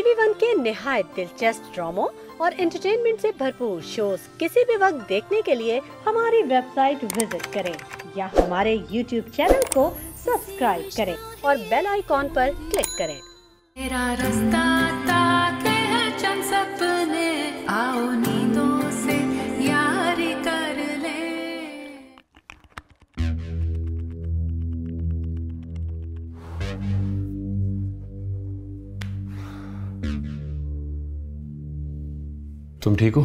TV one के निहायत दिलचस्प ड्रामो और एंटरटेनमेंट से भरपूर शोज़ किसी भी वक्त देखने के लिए हमारी वेबसाइट विज़िट करें या हमारे यूट्यूब चैनल को सब्सक्राइब करें और बेल आइकॉन पर क्लिक करें। मेरा रास्ता तुम ठीक हो?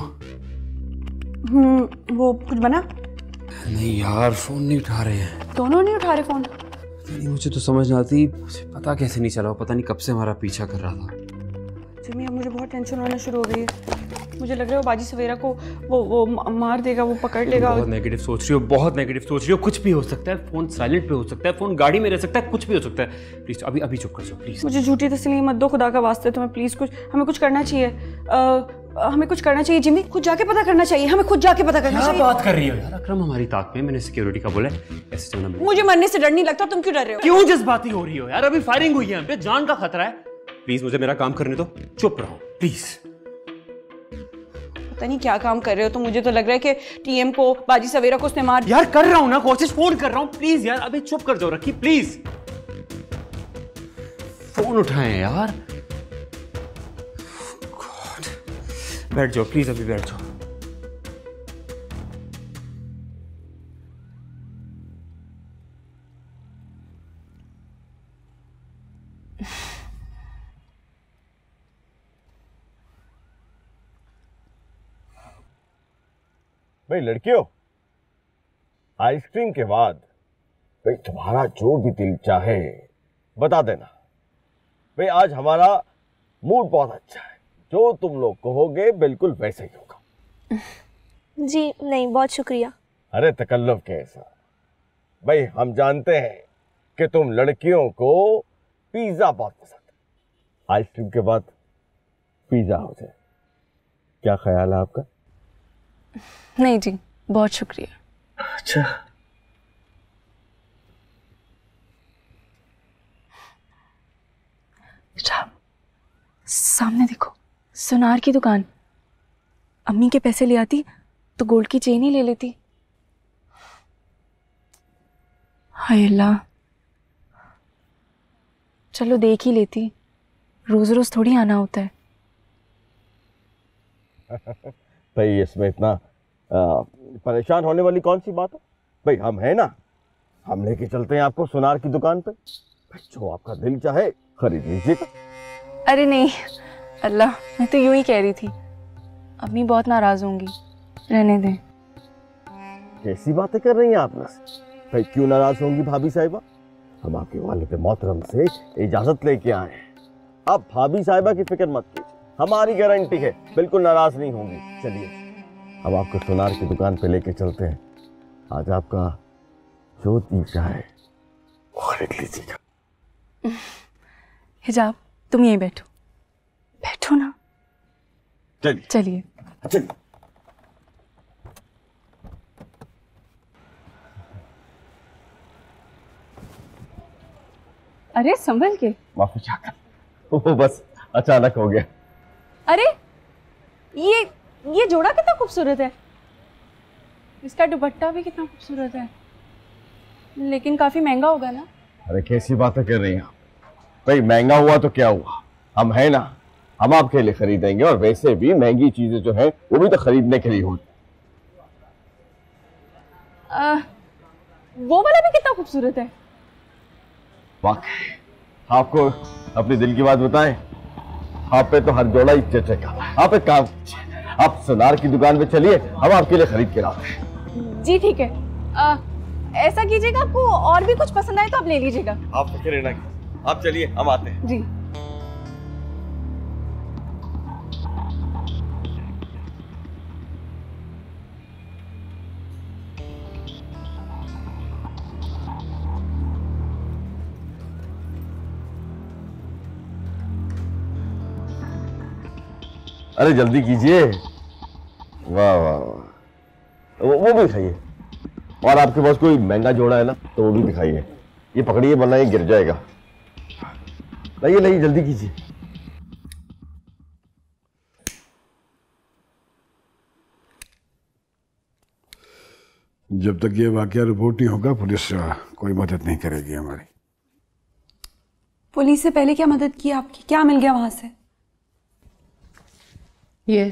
हम्म वो कुछ बना? नहीं यार फ़ोन नहीं उठा रहे हैं। दोनों नहीं उठा रहे फ़ोन? नहीं मुझे तो समझ नहीं आती मुझे पता कैसे नहीं चला पता नहीं कब से हमारा पीछा कर रहा था। जिमी अब मुझे बहुत टेंशन होना शुरू हो गई है। मुझे लग रहा है वो बाजी सवेरा को वो वो मार देगा वो पकड़ लेगा। बहुत नेगेटिव सोच रही हो बहुत नेगेटिव सोच रही हो। कुछ भी हो सकता है फ़ोन साइलेंट पे हो सकता है फ़ोन गाड़ी में रह सकता है कुछ भी हो सकता है। प्लीज़ अभी अभी चुप कर जाओ प्लीज़ मुझे झूठी तस्लीम मत दो खुदा का वास्ते तुम्हें प्लीज़ कुछ हमें कुछ करना चाहिए। हमें कुछ करना चाहिए जिमी खुद जाके पता करना चाहिए हमें खुद जाके पता करना चाहिए। बात कर रही हो यार? अक्रम हमारी ताक में मैंने सिक्योरिटी का बोला ऐसे चलना मुझे मरने से डर नहीं लगता तुम क्यों डर रहे हो? क्यों जज्बाती हो रही हो यार? अभी फायरिंग हुई है हम पे जान का खतरा है। प्लीज़ मुझे मेरा काम करने दो। चुप रहो प्लीज़ पता नहीं क्या काम कर रहे हो तो मुझे तो लग रहा है कि टीएम को, बाजी सवेरा को इस्तेमाल यार, कर रहा हूँ ना, कोशिश फ़ोन कर रहा हूँ। प्लीज़ यार, अभी चुप कर जाओ, रखी, प्लीज़। फ़ोन उठाए यार। बैठ जाओ, प्लीज़ अभी बैठ जाओ। भाई लड़कियों आइसक्रीम के बाद भाई तुम्हारा जो भी दिल चाहे बता देना। भाई आज हमारा मूड बहुत अच्छा है। जो तुम लोग कहोगे बिल्कुल वैसे ही होगा। जी नहीं बहुत शुक्रिया। अरे तकल्लुफ कैसा भाई हम जानते हैं कि तुम लड़कियों को पिज्जा बहुत पसंद आइसक्रीम के बाद पिज्जा हो जाए। क्या ख्याल है आपका? नहीं जी बहुत शुक्रिया। अच्छा। अच्छा सामने देखो सुनार की दुकान। अम्मी के पैसे ले आती तो गोल्ड की चेन ही ले लेती। हाय अल्लाह। चलो देख ही लेती रोज रोज थोड़ी आना होता है। भाई इसमें इतना परेशान होने वाली कौन सी बात है? भाई हम हैं ना हम लेके चलते हैं आपको सुनार की दुकान पे। भाई जो आपका दिल चाहे खरीद लीजिएगा अरे नहीं अल्लाह मैं तो यूँ ही कह रही थी। अम्मी बहुत नाराज़ होंगी रहने दें। कैसी बातें कर रही हैं आप मुझसे भाई क्यों नाराज़ होंगी भाभी साहिबा? हम आपके वालिद मोहतरम से इजाज़त लेके आए हैं। आप भाभी साहिबा की फ़िक्र मत कीजिए। हमारी गारंटी है। बिल्कुल नाराज़ नहीं होंगी। चलिए हम आपको सुनार की दुकान पे लेके चलते हैं। आज आपका जो दिल चाहे खरीद लीजिएगा। हिजाब तुम यहीं बैठो। बैठो ना। चलिए। चलिए। चलिए। अरे संभल के। माफ़ी चाहता वो बस अचानक हो गया। अरे ये ये जोड़ा कितना खूबसूरत है। इसका दुपट्टा भी कितना खूबसूरत है। लेकिन काफ़ी महँगा होगा ना। अरे कैसी बातें कर रही हैं आप। भाई महँगा हुआ तो क्या हुआ? हम हैं ना हम आपके लिए खरीदेंगे और वैसे भी महँगी चीज़ें जो है वो भी तो खरीदने के लिए होती वो वाला भी कितना खूबसूरत है। वाकई। आपको अपने दिल की बात बताएँ? आप पे तो हर जोड़ा ही चचेगा आप एक काम कीजिए आप सुनार की दुकान पे चलिए हम आपके लिए खरीद के लाते हैं। जी ठीक है। आ, ऐसा कीजिएगा आपको और भी कुछ पसंद आए तो आप ले लीजिएगा। आप फ़िक्र ना आप चलिए हम आते हैं। जी। अरे जल्दी कीजिए। वाह वाह वाह। वो, वो भी खाइए। और आपके पास कोई महँगा जोड़ा है ना तो वो भी दिखाइए। ये पकड़िए वरना ये गिर जाएगा। लाइए लाइए जल्दी कीजिए। जब तक ये वाक्य रिपोर्ट नहीं होगा पुलिस कोई मदद नहीं करेगी हमारी। पुलिस से पहले क्या मदद की आपकी? क्या मिल गया वहाँ से? ये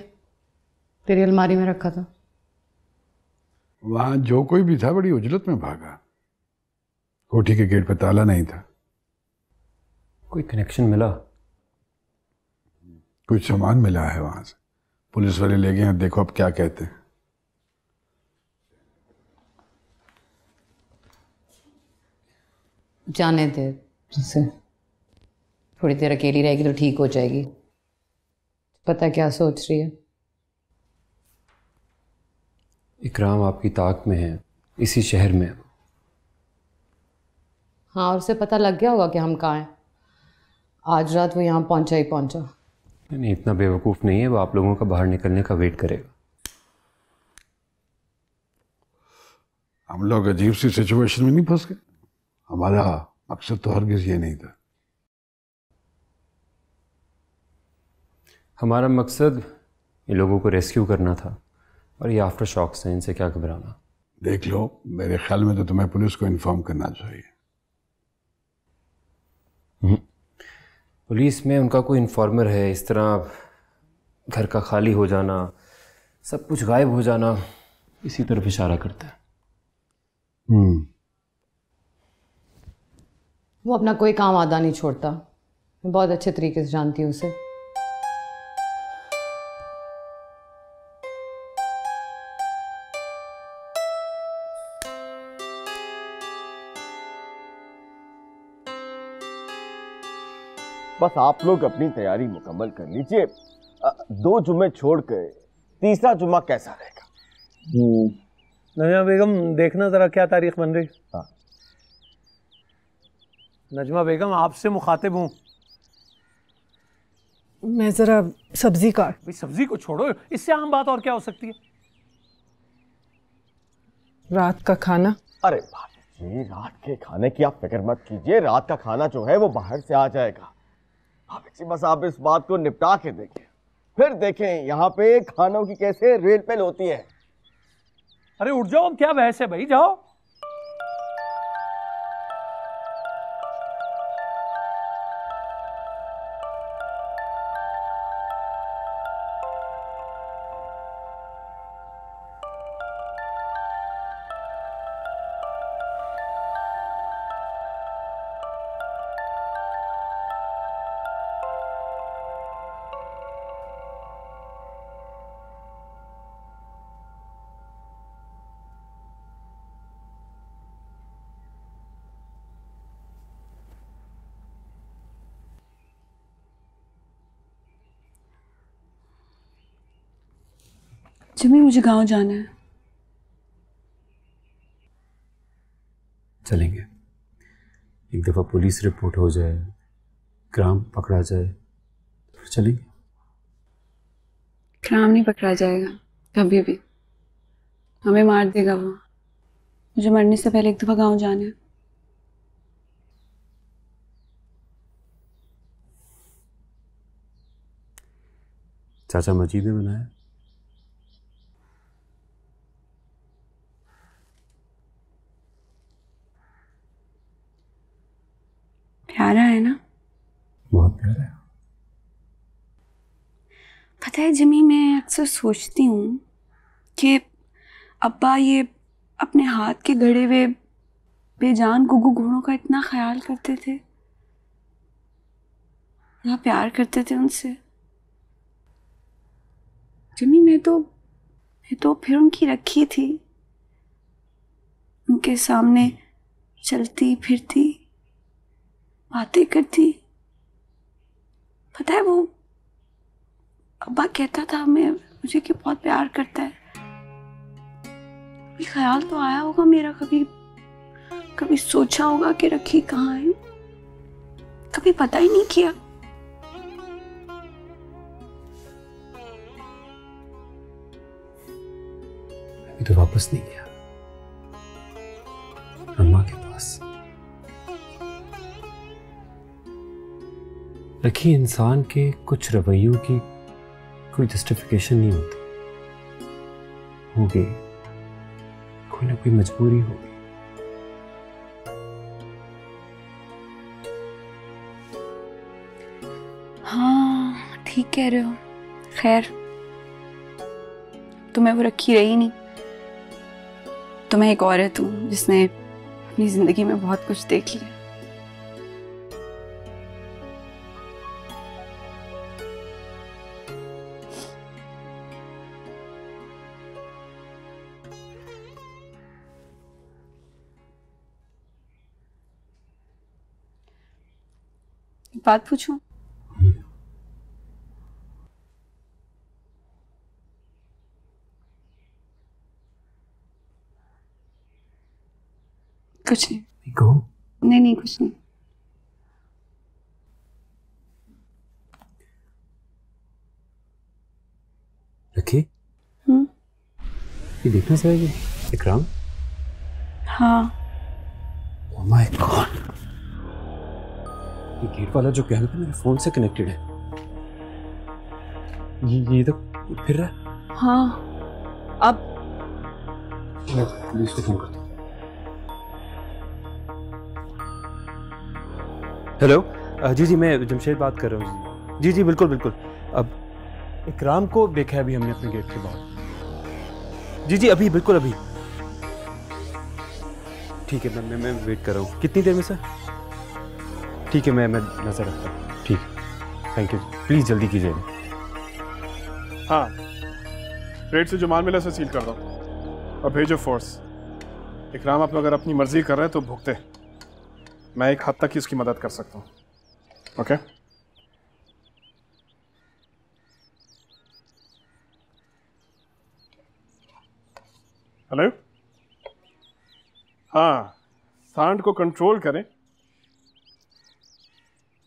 तेरी अलमारी में रखा था। वहाँ जो कोई भी था बड़ी उजलत में भागा। कोठी के गेट पर ताला नहीं था। कोई कनेक्शन मिला? कुछ सामान मिला है वहाँ से। पुलिस वाले ले गए हैं देखो अब क्या कहते हैं। जाने दे थोड़ी देर अकेली रहेगी तो ठीक हो जाएगी। पता क्या सोच रही है? इकराम आपकी ताक में है इसी शहर में। हाँ और उसे पता लग गया होगा कि हम कहाँ हैं। आज रात वो यहाँ पहुँचा ही पहुँचा। नहीं इतना बेवकूफ़ नहीं है वो आप लोगों का बाहर निकलने का वेट करेगा। हम लोग अजीब सी सिचुएशन में नहीं फंस गए? हमारा मकसद तो हरगिज ये नहीं था। हमारा मकसद इन लोगों को रेस्क्यू करना था और ये आफ्टर शॉक्स हैं इनसे क्या घबराना? देख लो मेरे ख्याल में तो तुम्हें पुलिस को इन्फॉर्म करना चाहिए। पुलिस में उनका कोई इन्फॉर्मर है इस तरह घर का खाली हो जाना सब कुछ गायब हो जाना इसी तरफ़ इशारा करता है। हम्म। वो अपना कोई काम आधा नहीं छोड़ता। मैं बहुत अच्छे तरीके से जानती हूँ उसे। बस आप लोग अपनी तैयारी मुकम्मल कर लीजिए। दो जुम्मे छोड़ कर तीसरा जुम्मा कैसा रहेगा? नजमा बेगम देखना ज़रा क्या तारीख बन रही। हाँ। नजमा बेगम आपसे मुखातिब हूँ। मैं ज़रा सब्ज़ी काट भाई सब्ज़ी को छोड़ो। इससे आम बात और क्या हो सकती है? रात का खाना। अरे भाभी जी रात के खाने की आप फ़िक्र मत कीजिए। रात का खाना जो है वो बाहर से आ जाएगा। जी बस आप इस बात को निपटा के देखें। फिर देखें, यहाँ पे खानों की कैसे रेल पेल होती है। अरे उठ जाओ, अब क्या बहस है भाई? जाओ। जिमी मुझे गाँव जाना है। चलेंगे। एक दफ़ा पुलिस रिपोर्ट हो जाए ग्राम पकड़ा जाए फिर चलेंगे। क्राम नहीं पकड़ा जाएगा कभी भी। हमें मार देगा वो। मुझे मरने से पहले एक दफ़ा गाँव जाना है। चाचा मजीद ने बनाया प्यारा है ना बहुत प्यारा है पता है जिमी मैं अक्सर सोचती हूँ कि अब्बा ये अपने हाथ के गड़े हुए बेजान गुगु घोड़ों का इतना ख्याल करते थे, इतना प्यार करते थे उनसे। जिमी मैं तो मैं तो फिर उनकी रखी थी, उनके सामने चलती फिरती, बातें करती। पता है वो अब्बा कहता था, मैं, मुझे कि बहुत प्यार करता है। कभी ख्याल तो आया होगा मेरा कभी। कभी सोचा होगा कि रखी कहाँ है? कभी पता ही नहीं किया। अभी तो वापस नहीं गया। अम्मा के पास। रखी इंसान के कुछ रवैयों की कोई जस्टिफिकेशन नहीं होती। होगी। कोई ना कोई मजबूरी होगी। हाँ ठीक कह रहे हो। खैर, तुम्हें वो रखी रही नहीं। तुम्हें एक औरत हूँ जिसने अपनी ज़िंदगी में बहुत कुछ देख लिया। बात पूछूँ? कुछ नहीं। कहो। नहीं नहीं कुछ नहीं। रखी हम्म। ये देखना चाहिए इकराम हाँ। ओह माय गॉड ये गेट वाला जो था मेरे फ़ोन से कनेक्टेड है। ये ये तो फिर रहा है? हाँ। अब। मैं पुलिस को फ़ोन करता हूँ। हेलो जी जी मैं जमशेद बात कर रहा हूँ जी। जी बिल्कुल बिल्कुल। अब इकराम को देखा है अभी हमने अपने गेट के बाहर। जी जी अभी बिल्कुल अभी। ठीक है मैं मैं मैं वेट कर रहा हूँ। कितनी देर में सर ठीक है, मैं मैं नज़र रखता हूँ। ठीक है। थैंक यू प्लीज़ जल्दी कीजिए हाँ। रेड से जो माल मिला, उसे सील कर दो। और भेजो फोर्स इकराम, आप अगर अपनी मर्ज़ी कर रहे हैं तो भुगते। मैं एक हद तक ही उसकी मदद कर सकता हूँ। ओके हेलो हाँ। सांड को कंट्रोल करें।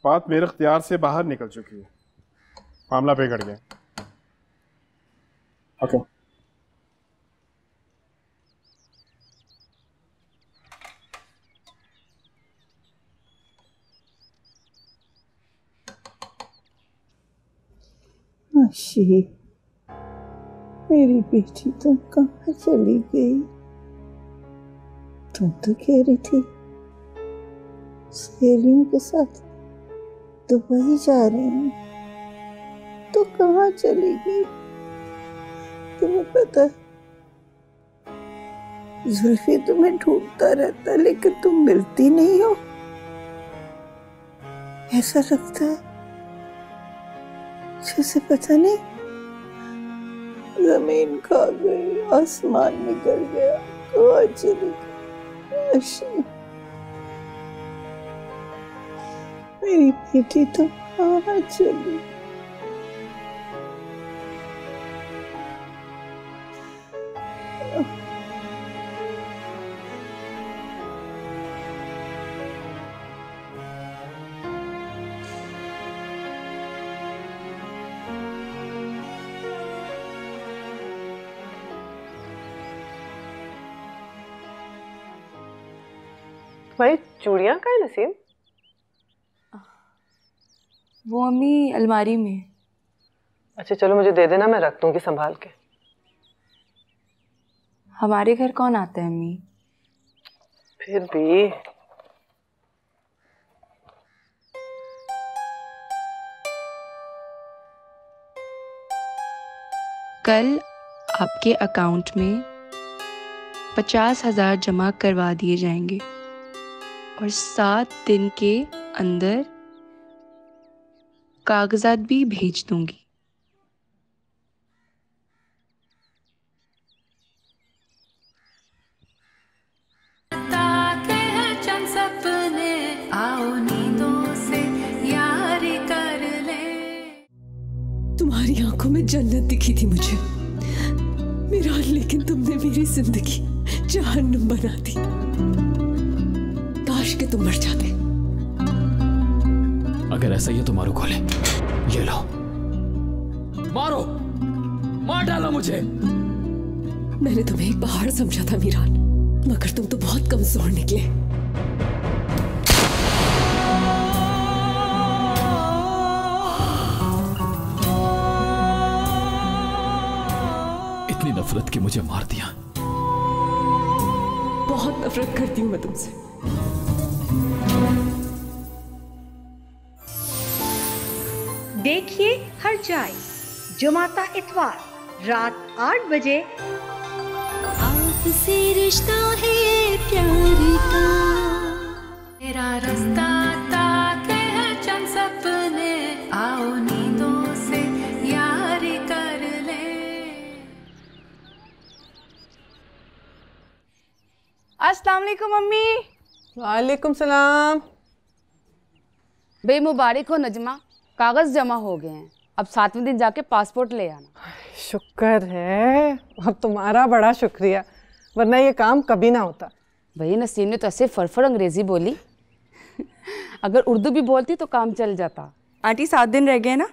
बात मेरे अख्तियार से बाहर निकल चुकी है। मामला बिगड़ गया। ओके आशी मेरी बेटी तुम कहाँ चली गई? तुम तो कह रही थी सहेलियों के साथ दुबई जा रही हूँ। तो कहाँ चली गई? तुम्हें पता जुल्फी तुम्हें ढूंढता रहता लेकिन तुम मिलती नहीं हो। ऐसा लगता है, जैसे पता नहीं, ज़मीन खा गई, आसमान निकल गया कहाँ चली गई मेरी बेटी तो कहाँ चली भाई चूड़ियाँ का है नसीम वो अम्मी अलमारी में। अच्छा चलो मुझे दे देना मैं रख दूँगी संभाल के। हमारे घर कौन आता है अम्मी? फिर भी। कल आपके अकाउंट में पचास हज़ार जमा करवा दिए जाएँगे और सात दिन के अंदर कागजात भी भेज दूँगी। ताके हैं चंद सपने आओ नींदों से यारी कर ले। तुम्हारी आँखों में जन्नत दिखी थी मुझे। मेरा लेकिन तुमने मेरी ज़िंदगी जहन्नुम बना दी। काश के तुम मर जाते। अगर ऐसा ही है तो मारो खोले ये लो। मारो। मार डालो मुझे। मैंने तुम्हें एक पहाड़ समझा था मीरान। मगर तुम तो बहुत कमज़ोर निकले। इतनी नफरत की मुझे मार दिया। बहुत नफरत करती हूँ मैं तुमसे। देखिए हर जाए। जुमाता इतवार रात आठ बजे। आपसे रिश्ता है प्यार का। तेरा रास्ता ताके है चंद सपने। आओ नींदों से यारी कर ले। अस्सलाम वालेकुम मम्मी। वालेकुम सलाम। बे मुबारक हो नजमा। कागज़ जमा हो गए हैं। अब सातवें दिन जाके पासपोर्ट ले आना। शुक्र है अब तुम्हारा बड़ा शुक्रिया वरना ये काम कभी ना होता। भैया नसीम ने तो ऐसे फरफर अंग्रेज़ी बोली। अगर उर्दू भी बोलती तो काम चल जाता। आंटी सात दिन रह गए ना?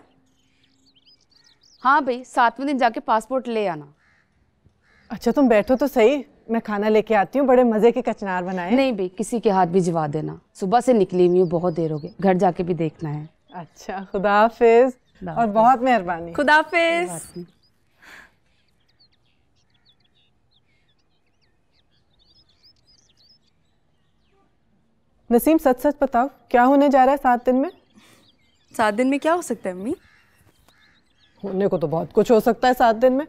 हाँ भाई सातवें दिन जाके पासपोर्ट ले आना। अच्छा तुम बैठो तो सही मैं खाना लेके आती हूँ बड़े मज़े के कचनार बनाए। नहीं भाई किसी के हाथ भी जवा देना। सुबह से निकली हुई हूँ बहुत देर हो गई घर जाके भी देखना है। अच्छा। खुदा हाफिज। और बहुत मेहरबानी। खुदाफिज नसीम सच सच बताओ क्या होने जा रहा है सात दिन में? सात दिन में क्या हो सकता है अम्मी होने को तो बहुत कुछ हो सकता है सात दिन में।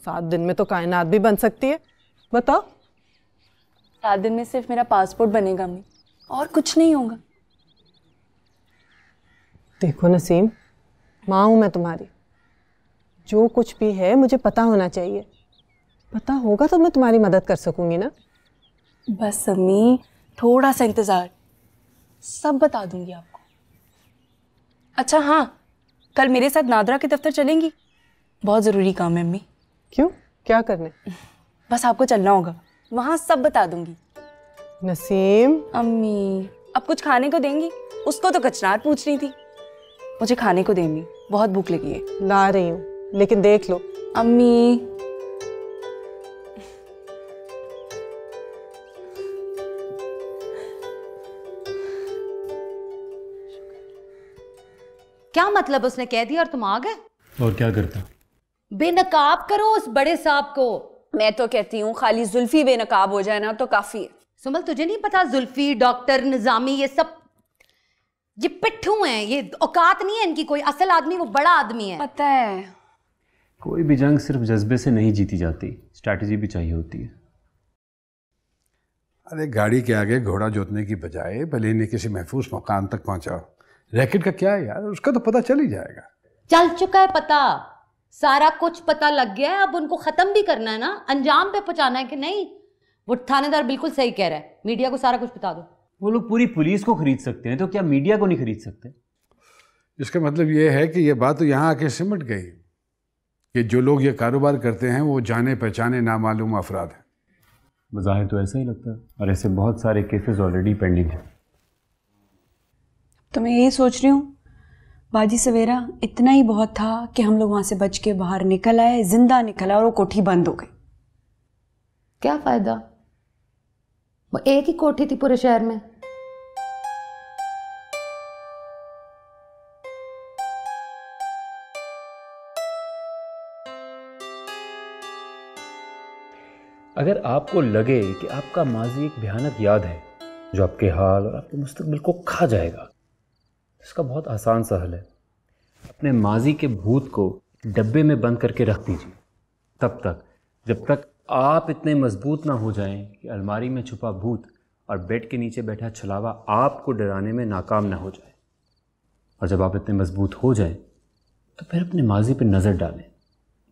सात दिन में तो कायनात भी बन सकती है। बताओ। सात दिन में सिर्फ़ मेरा पासपोर्ट बनेगा अम्मी और कुछ नहीं होगा। देखो नसीम माँ हूँ मैं तुम्हारी। जो कुछ भी है मुझे पता होना चाहिए। पता होगा तो मैं तुम्हारी मदद कर सकूँगी ना? बस अम्मी थोड़ा सा इंतज़ार। सब बता दूँगी आपको। अच्छा हाँ कल मेरे साथ नादरा के दफ्तर चलेंगी? बहुत ज़रूरी काम है अम्मी। क्यों? क्या करने? बस आपको चलना होगा। वहाँ सब बता दूँगी। नसीम। अम्मी अब कुछ खाने को देंगी? उसको तो कचनार पूछ रही थी। मुझे खाने को देंगी। बहुत भूख लगी है। ला रही हूँ लेकिन देख लो। अम्मी। क्या मतलब उसने कह दिया और तुम आ गए? और क्या करता? बेनकाब करो उस बड़े साहब को। मैं तो कहती हूँ खाली जुल्फी बेनकाब हो जाए ना तो काफ़ी है। सुमल तुझे नहीं पता जुल्फी डॉक्टर निजामी ये सब ये पिट्ठू हैं ये औकात नहीं है इनकी कोई। असल आदमी वो बड़ा आदमी है। पता है। कोई भी जंग सिर्फ़ जज्बे से नहीं जीती जाती स्ट्रैटेजी भी चाहिए होती है। अरे गाड़ी के आगे घोड़ा जोतने की बजाय भले इन्हें किसी महफूज मकान तक पहुंचाओ। रैकेट का क्या है यार? उसका तो पता चल ही जाएगा। चल चुका है पता। सारा कुछ पता लग गया है। अब उनको खत्म भी करना है ना। अंजाम पे पहुंचाना है कि नहीं? वो थानेदार बिल्कुल सही कह रहा है। मीडिया को सारा कुछ बता दो। वो लोग पूरी पुलिस को खरीद सकते हैं तो क्या मीडिया को नहीं खरीद सकते? इसका मतलब ये है कि ये बात तो यहाँ आके सिमट गई कि जो लोग ये कारोबार करते हैं वो जाने पहचाने नामालूम अफराद हैं। बाहिर तो ऐसा ही लगता है और ऐसे बहुत सारे केसेस ऑलरेडी पेंडिंग हैं। तो मैं यही सोच रही हूँ बाजी सवेरा इतना ही बहुत था कि हम लोग वहाँ से बच के बाहर निकल आए ज़िंदा निकल आए और वो कोठी बंद हो गई। क्या फ़ायदा? वो एक ही कोठी थी पूरे शहर में। अगर आपको लगे कि आपका माजी एक भयानक याद है, जो आपके हाल और आपके मुस्तकबिल को खा जाएगा, इसका बहुत आसान सा हल है। अपने माजी के भूत को डब्बे में बंद करके रख दीजिए। तब तक, जब तक आप इतने मज़बूत ना हो जाएँ कि अलमारी में छुपा भूत और बेड के नीचे बैठा छलावा आपको डराने में नाकाम ना हो जाए। और जब आप इतने मज़बूत हो जाएँ तो फिर अपने माजी पर नज़र डालें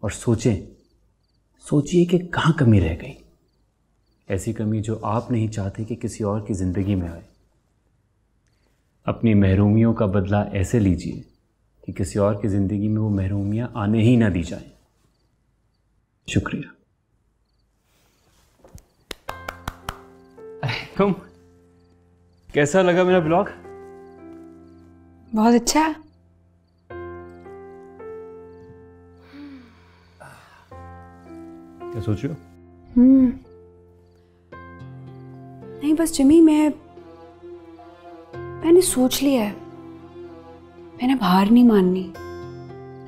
और सोचें, सोचिए कि कहाँ कमी रह गई। ऐसी कमी जो आप नहीं चाहते कि किसी और की ज़िंदगी में आए। अपनी महरूमियों का बदला ऐसे लीजिए कि किसी और की ज़िंदगी में वो महरूमियाँ आने ही ना दी जाएँ। शुक्रिया। तुम कैसा लगा मेरा ब्लॉग बहुत अच्छा। क्या सोच रहे हो हम्म। नहीं बस जिमी मैं मैंने सोच लिया है। मैंने हार नहीं माननी।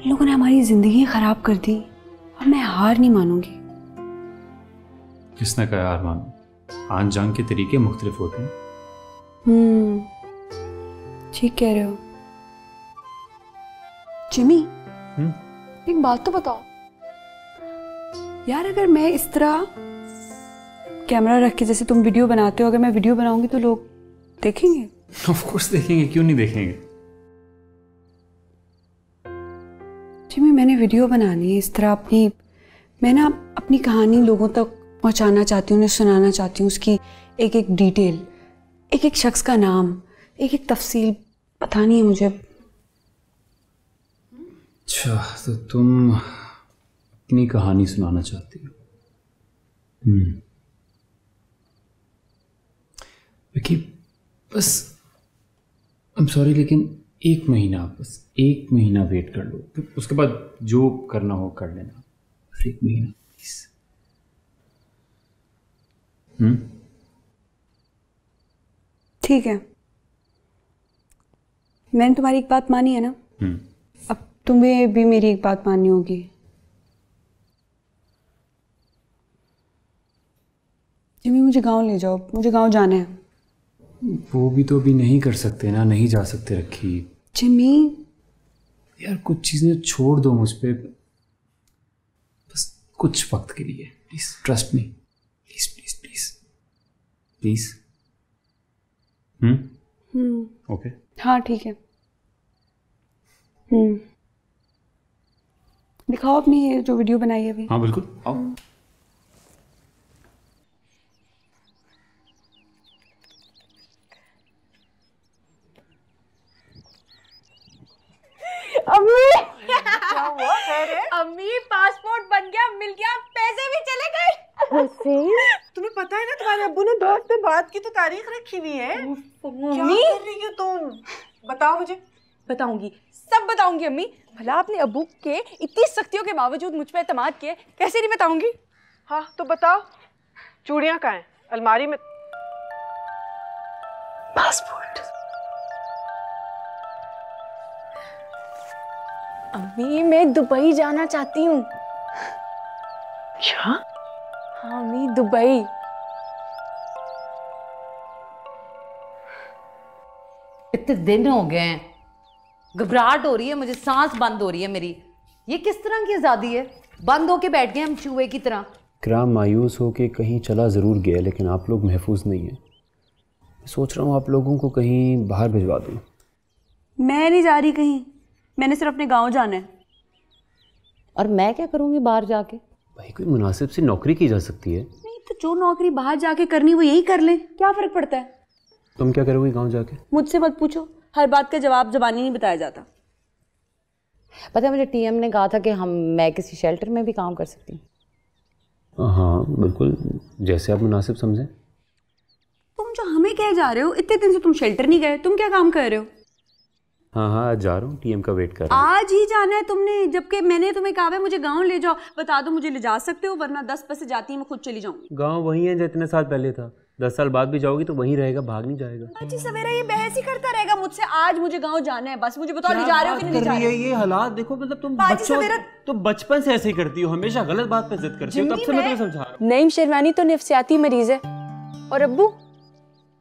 लोगों ने हमारी ज़िंदगी खराब कर दी अब मैं हार नहीं मानूँगी। किसने कहा हार मानो? आन जान के तरीके मुख्तलिफ़ होते हैं। हम्म ठीक कह रहे हो। जिमी एक बात तो बताओ। यार अगर मैं इस तरह कैमरा रख के जैसे तुम वीडियो बनाते हो अगर मैं वीडियो बनाऊँगी तो लोग देखेंगे? ऑफ़ कोर्स देखेंगे क्यों नहीं देखेंगे? जिमी मैंने वीडियो बनानी है इस तरह अपनी मैं ना अपनी कहानी लोगों तक पहुंचाना चाहती हूँ उन्हें सुनाना चाहती हूँ उसकी एक एक डिटेल एक एक शख्स का नाम, एक एक तफसील, पता नहीं है मुझे। अच्छा तो तुम अपनी कहानी सुनाना चाहती हो? हम्म। बस आई एम सॉरी लेकिन एक महीना, बस एक महीना वेट कर लो उसके बाद जो करना हो कर लेना। एक महीना प्लीज़ ठीक है। मैंने तुम्हारी एक बात मानी है ना? हम्म। अब तुम्हें भी मेरी एक बात माननी होगी। जिमी मुझे गाँव ले जाओ। मुझे गाँव जाना है। वो भी तो अभी नहीं कर सकते ना नहीं जा सकते रखी। जिमी यार कुछ चीज़ें छोड़ दो मुझ पे। बस कुछ वक्त के लिए please trust me please hmm? Hmm. Okay. हाँ ठीक है। हम्म। दिखाओ अपनी ये जो वीडियो बनाई है अभी। हाँ बिल्कुल। आओ। अम्मी क्या हुआ? अम्मी पासपोर्ट बन गया मिल गया पैसे भी चले गए। तुम्हें पता है ना तुम्हारे अब्बू ने दो हफ़्ते बाद की तो तारीख रखी हुई है। क्या कर रही हो तुम? बताओ मुझे। बताऊँगी। सब बताऊँगी अम्मी। भला आपने अबू के इतनी सख्तियों के बावजूद मुझ पर एतमाद किए कैसे नहीं बताऊँगी? हाँ तो बताओ। चूड़ियाँ कहाँ हैं? अलमारी में पासपोर्ट अम्मी मैं दुबई जाना चाहती हूँ। क्या हाँ अम्मी दुबई। इतने दिन हो गए हैं। घबराहट हो रही है मुझे सांस बंद हो रही है मेरी। ये किस तरह की आज़ादी है? बंद होके बैठ गए हम चूहे की तरह। क्राम मायूस होके कहीं चला ज़रूर गया लेकिन आप लोग महफूज नहीं हैं। सोच रहा हूँ आप लोगों को कहीं बाहर भिजवा दूँ। मैं नहीं जा रही कहीं। मैंने सिर्फ़ अपने गाँव जाना है। और मैं क्या करूँगी बाहर जाके? भाई कोई मुनासिब सी नौकरी की जा सकती है। नहीं तो जो नौकरी बाहर जाके करनी वो यही कर ले। क्या फ़र्क पड़ता है? तुम क्या करोगी गाँव जाके? मुझसे मत पूछो। हर बात का जवाब जबानी नहीं बताया जाता। पता है मुझे टीएम ने कहा था कि हम मैं किसी शेल्टर में भी काम कर सकती हूँ। हाँ बिल्कुल। जैसे आप मुनासिब समझें। तुम जो हमें कह जा रहे हो इतने दिन से तुम शेल्टर नहीं गए। तुम क्या काम कर रहे हो? हाँ हाँ आज जा रहा हूँ टीएम का वेट कर रहा हूँ। आज ही जाना है तुमने जबकि मैंने तुम्हें कहा है मुझे गाँव ले जाओ बता दो मुझे ले जा सकते हो वरना दस पैसे जाती है मैं खुद चली जाऊँगी। गाँव वही है जो इतने साल पहले था। दस साल बाद भी जाओगी तो वहीं रहेगा भाग नहीं जाएगा। अच्छी सवेरा ये बहस ही करता रहेगा मुझसे आज मुझे गाँव जाना है बस मुझे बताओ ले जा रहे हो कि नहीं जा रहे हो ये हालात? देखो मतलब तुम बच्चों तो बचपन से ऐसे ही करती हो हमेशा गलत बात पे जिद करती हो तब से मैं तुम्हें समझा रहा हूँ। नईम शेरवानी तो नफसियाती मरीज़ है। और अब्बू?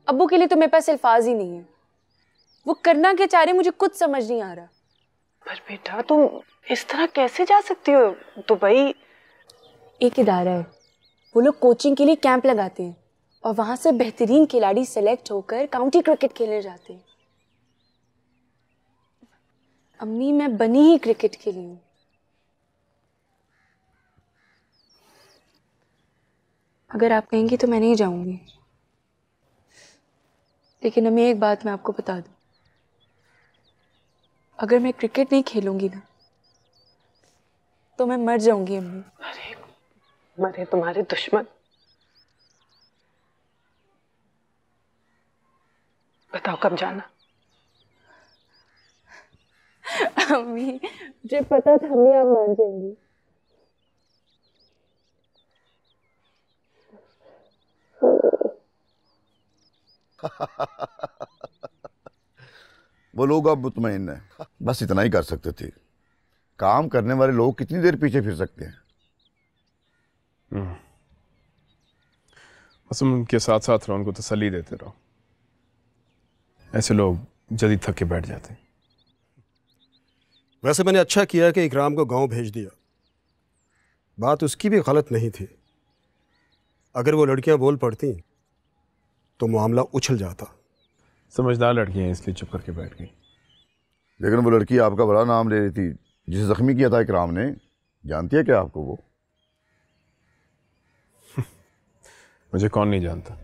अब्बू के लिए तो मेरे पास अल्फाज ही नहीं है। वो करना क्या चाह रहे मुझे कुछ समझ नहीं आ रहा। पर बेटा तुम इस तरह कैसे जा सकती हो? दुबई? एक इदारा है। वो लोग कोचिंग के लिए कैंप लगाते हैं और वहाँ से बेहतरीन खिलाड़ी सेलेक्ट होकर काउंटी क्रिकेट खेलने जाते हैं। अम्मी मैं बनी ही क्रिकेट के लिए हूँ। अगर आप कहेंगी तो मैं नहीं जाऊँगी। लेकिन अम्मी एक बात मैं आपको बता दूँ। अगर मैं क्रिकेट नहीं खेलूँगी ना तो मैं मर जाऊँगी अम्मी। अरे मरे तुम्हारे दुश्मन। बताओ कब जाना? अम्मी मुझे पता था अम्मी आप मान जाएँगी। वो लोग अब मुतमिन है। बस इतना ही कर सकते थे। काम करने वाले लोग कितनी देर पीछे फिर सकते हैं? बस तुम उनके साथ साथ रहो उनको तसली देते रहो। ऐसे लोग जल्दी थक के बैठ जाते हैं। वैसे मैंने अच्छा किया कि इकराम को गाँव भेज दिया। बात उसकी भी गलत नहीं थी। अगर वो लड़कियाँ बोल पड़ती तो मामला उछल जाता। समझदार लड़कियाँ हैं इसलिए चुप करके बैठ गई। लेकिन वो लड़की आपका बड़ा नाम ले रही थी जिसे जख्मी किया था इकराम ने। जानती है क्या आपको वो? मुझे कौन नहीं जानता।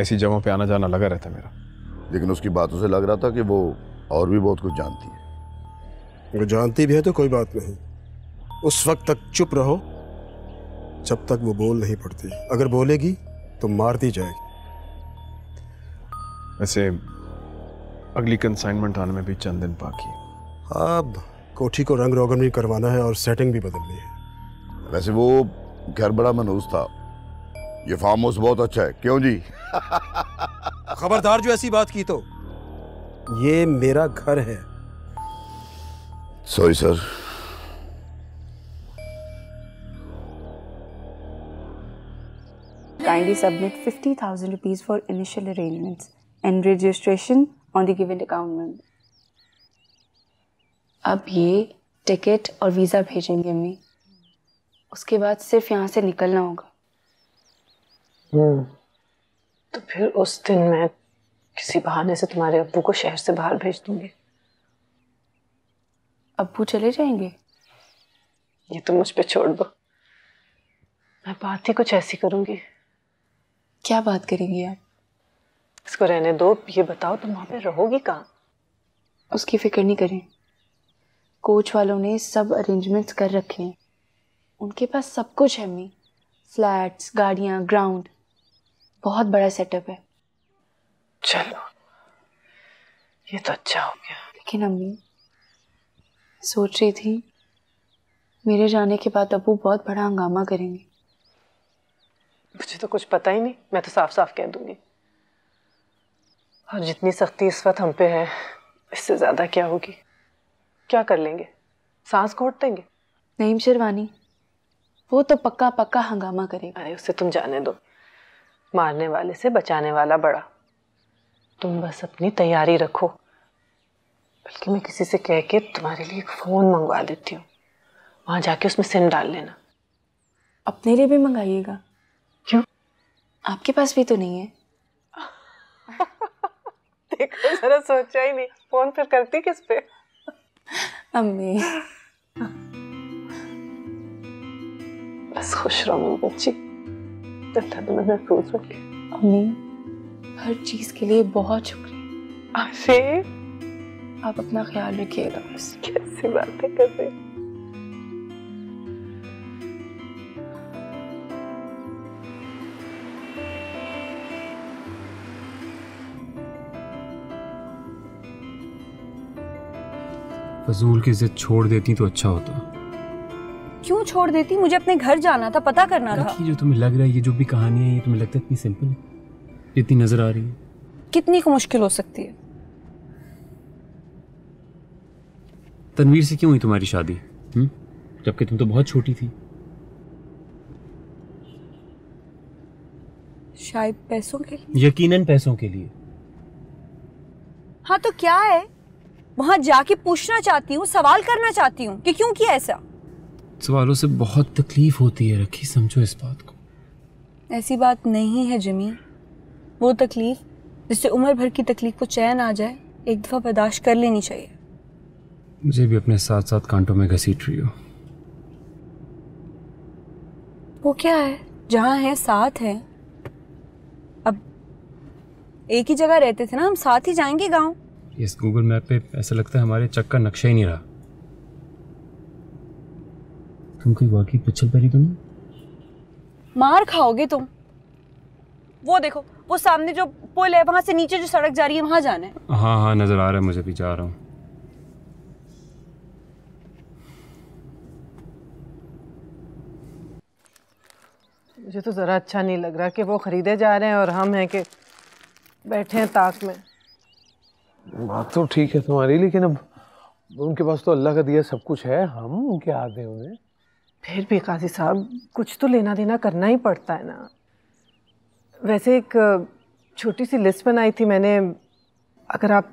ऐसी जगहों पे आना जाना लगा रहता मेरा। लेकिन उसकी बातों से लग रहा था कि वो और भी बहुत कुछ जानती है। वो जानती भी है तो कोई बात नहीं। उस वक्त तक चुप रहो जब तक वो बोल नहीं पड़ती। अगर बोलेगी तो मार दी जाएगी। वैसे अगली कंसाइनमेंट आने में भी चंद दिन बाकी अब कोठी को रंग रोगन भी करवाना है और सेटिंग भी बदलनी है। वैसे वो घर बड़ा मनूस था। ये फार्म हाउस बहुत अच्छा है। क्यों जी? खबरदार जो ऐसी बात की तो। ये मेरा घर है। Sorry sir Kindly submit 50,000 rupees for initial arrangements and registration on the given account. number. अब ये टिकट और वीज़ा भेजेंगे हमें। उसके बाद सिर्फ़ यहाँ से निकलना होगा। हम्म। तो फिर उस दिन मैं किसी बहाने से तुम्हारे अब्बू को शहर से बाहर भेज दूँगी। अब्बू चले जाएँगे? ये तो मुझ पे छोड़ दो। मैं बात ही कुछ ऐसी करूँगी। क्या बात करेंगी आप इसको रहने दो ये बताओ तुम वहाँ पे रहोगी कहाँ? उसकी फ़िक्र नहीं करें। कोच वालों ने सब अरेंजमेंट्स कर रखे हैं। उनके पास सब कुछ है अम्मी फ्लैट्स गाड़ियाँ ग्राउंड बहुत बड़ा सेटअप है। चलो। ये तो अच्छा हो गया। लेकिन अम्मी सोच रही थी मेरे जाने के बाद अबू बहुत बड़ा हंगामा करेंगे। मुझे तो कुछ पता ही नहीं। मैं तो साफ़ साफ़ कह दूँगी। और जितनी सख्ती इस वक्त हम पे है इससे ज़्यादा क्या होगी? क्या कर लेंगे? सांस घोट देंगे? नईम शेरवानी वो तो पक्का पक्का हंगामा करेगा। अरे उसे तुम जाने दो। मारने वाले से बचाने वाला बड़ा। तुम बस अपनी तैयारी रखो। बल्कि मैं किसी से कह के तुम्हारे लिए एक फ़ोन मंगवा देती हूँ। वहाँ जाके उसमें सिम डाल लेना। अपने लिए भी मंगाइएगा। क्यों? आपके पास भी तो नहीं है। देखो जरा सोचा ही नहीं। फ़ोन फिर करती किस पे? अम्मी। बस खुश रहो मेरी बच्ची। अल्लाह तुम्हें महफूज रखे अम्मी हर चीज़ के लिए बहुत शुक्रिया। अरे आप अपना ख्याल रखिएगा कैसी बातें कर रहे हो? फजूल की इज़्ज़त छोड़ देती तो अच्छा होता। क्यों छोड़ देती? मुझे अपने घर जाना था पता करना था। जो तुम्हें लग रहा है? ये जो भी कहानी है ये तुम्हें लगता है इतनी सिंपल है? इतनी नज़र आ रही है? कितनी को मुश्किल हो सकती है? तनवीर से क्यों हुई तुम्हारी शादी? हम्म? जबकि तुम तो बहुत छोटी थी। शायद पैसों के लिए। यकीनन पैसों के लिए। हाँ तो क्या है? वहाँ जाके पूछना चाहती हूँ सवाल करना चाहती हूँ कि क्यों किया ऐसा? सवालों से बहुत तकलीफ़ होती है रखी समझो इस बात को। ऐसी बात नहीं है जिमी। वो तकलीफ़ जिससे उम्र भर की तकलीफ़ को चैन आ जाए एक दफ़ा बर्दाश्त कर लेनी चाहिए। मुझे भी अपने साथ साथ कांटों में घसीट रही हो। वो क्या है? जहाँ है साथ है। अब एक ही जगह रहते थे ना हम साथ ही जाएँगे गाँव? इस गूगल मैप पे ऐसा लगता है हमारे चक का नक्शा ही नहीं रहा। तुम कोई वाकई पिछल परी तो नहीं? मार खाओगे तुम। वो देखो वो सामने जो पुल है वहाँ से नीचे जो सड़क जा रही है वहाँ जाना है। हाँ हाँ नज़र आ रहा है मुझे भी जा रहा हूँ। मुझे तो ज़रा अच्छा नहीं लग रहा कि वो खरीदे जा रहे हैं और हम हैं कि बैठे हैं ताक में। बात तो ठीक है तुम्हारी लेकिन अब उनके पास तो अल्लाह का दिया सब कुछ है। हम उनके हाथ हैं उन्हें? फिर भी काजी साहब कुछ तो लेना देना करना ही पड़ता है ना। वैसे एक छोटी सी लिस्ट बनाई थी मैंने। अगर आप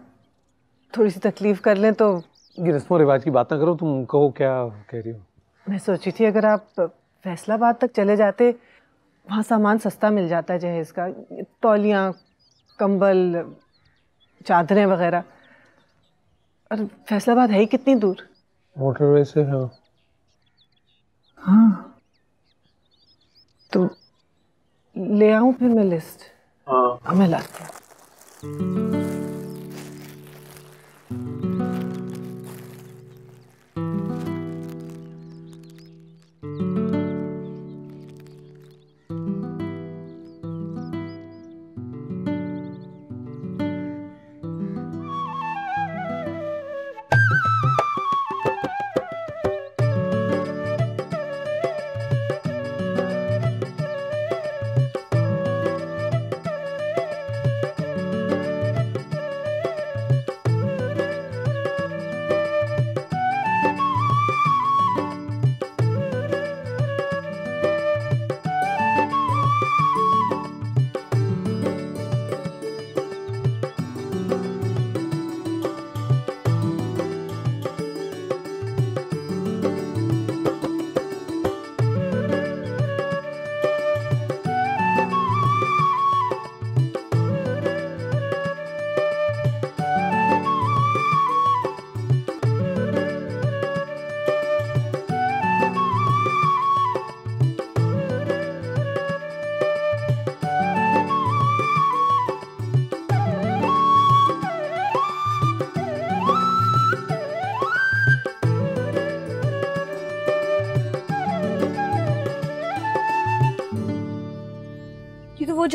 थोड़ी सी तकलीफ़ कर लें तो ये रस्मों रिवाज की बात ना करो तुम कहो क्या कह रही हो। मैं सोची थी अगर आप फैसलाबाद तक चले जाते वहाँ सामान सस्ता मिल जाता है जहेज का। तौलियाँ कंबल चादरें वगैरह। और फैसलाबाद है ही कितनी दूर? मोटरवे से है। हाँ। तो ले आऊँ फिर मैं लिस्ट हाँ मैं लाती हूँ।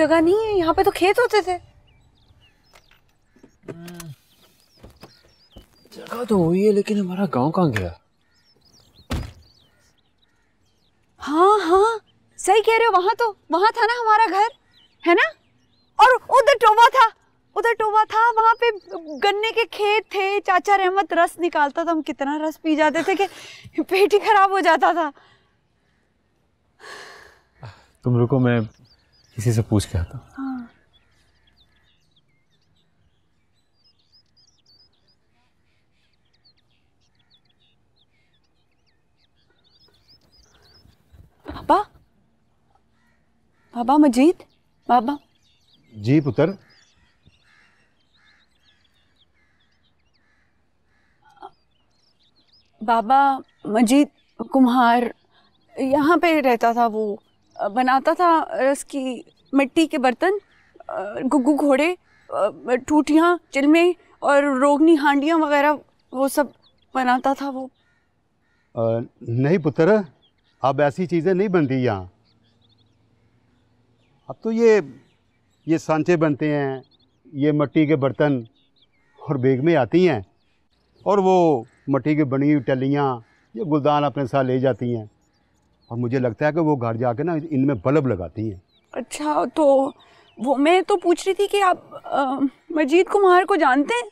जगह नहीं है यहाँ पे तो खेत होते थे। जगह तो हुई है लेकिन हमारा गाँव कहाँ गया? हाँ हाँ सही कह रहे हो वहाँ तो वहाँ था ना हमारा घर है ना? और उधर टोबा था उधर टोबा था वहाँ पे गन्ने के खेत थे चाचा रहमत रस निकालता था हम कितना रस पी जाते थे कि पेट ही खराब हो जाता था। तुम रुको मैं किसी से पूछ के आता हूँ। हाँ। बाबा? बाबा मजीद? बाबा? जी पुत्र। बाबा मजीद कुम्हार यहाँ पे रहता था वो। बनाता था रस की मिट्टी के बर्तन गुग्गू घोड़े टूटियाँ चिलमे और रोगनी हांडियाँ वगैरह वो सब बनाता था वो। अ, नहीं पुत्र अब ऐसी चीज़ें नहीं बनती यहाँ। अब तो ये ये सांचे बनते हैं ये मिट्टी के बर्तन और बेग में आती हैं और वो मिट्टी की बनी हुई टलियाँ ये गुलदान अपने साथ ले जाती हैं। और मुझे लगता है कि वो घर जाके ना इनमें बल्ब लगाती हैं। अच्छा तो वो मैं तो पूछ रही थी कि आप अ, मजीद कुम्हार को जानते हैं?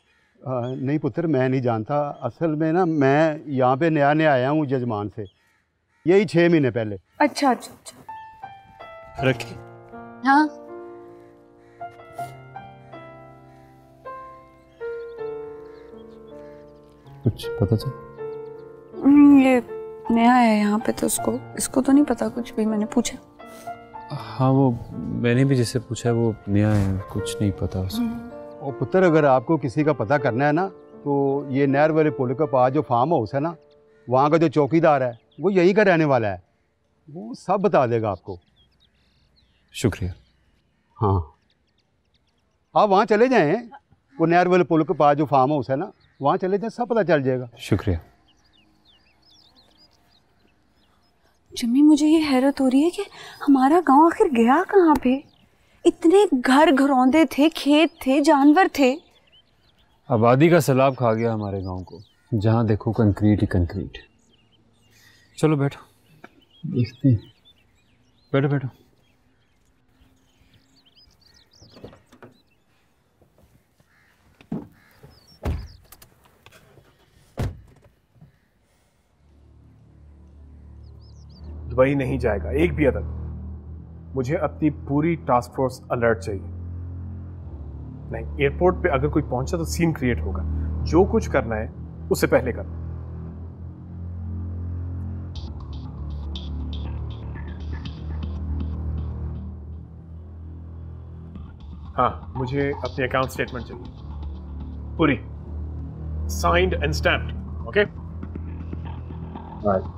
नहीं पुत्र मैं नहीं जानता। असल में ना मैं यहाँ पे नया नया आया हूँ जजमान से। यही छः महीने पहले। अच्छा अच्छा अच्छा। रखी हाँ। कुछ पता चल? नया है यहाँ पे तो उसको इसको तो नहीं पता कुछ भी मैंने पूछा। हाँ वो मैंने भी जिससे पूछा है वो नया है कुछ नहीं पता उसको। और पुत्र अगर आपको किसी का पता करना है ना तो ये नहर वाले पुल के पास जो फार्म हाउस है ना वहाँ का जो चौकीदार है वो यहीं का रहने वाला है। वो सब बता देगा आपको। शुक्रिया। हाँ। आप वहाँ चले जाएँ वो नहर वाले पुल के पास जो फार्म हाउस है ना वहाँ चले जाएँ सब पता चल जाएगा। शुक्रिया। जम्मी मुझे ये हैरत हो रही है कि हमारा गाँव आखिर गया कहाँ पे? इतने घर घरौंदे थे खेत थे जानवर थे। आबादी का सैलाब खा गया हमारे गाँव को जहाँ देखो कंक्रीट ही कंक्रीट। चलो बैठो। देखते हैं। बैठो बैठो। दुबई नहीं जाएगा, एक भी अदद मुझे अपनी पूरी टास्क फोर्स अलर्ट चाहिए। नहीं एयरपोर्ट पे अगर कोई पहुँचा तो सीन क्रिएट होगा। जो कुछ करना है, उससे पहले करना हाँ मुझे अपनी अकाउंट स्टेटमेंट चाहिए। पूरी। Signed and stamped okay right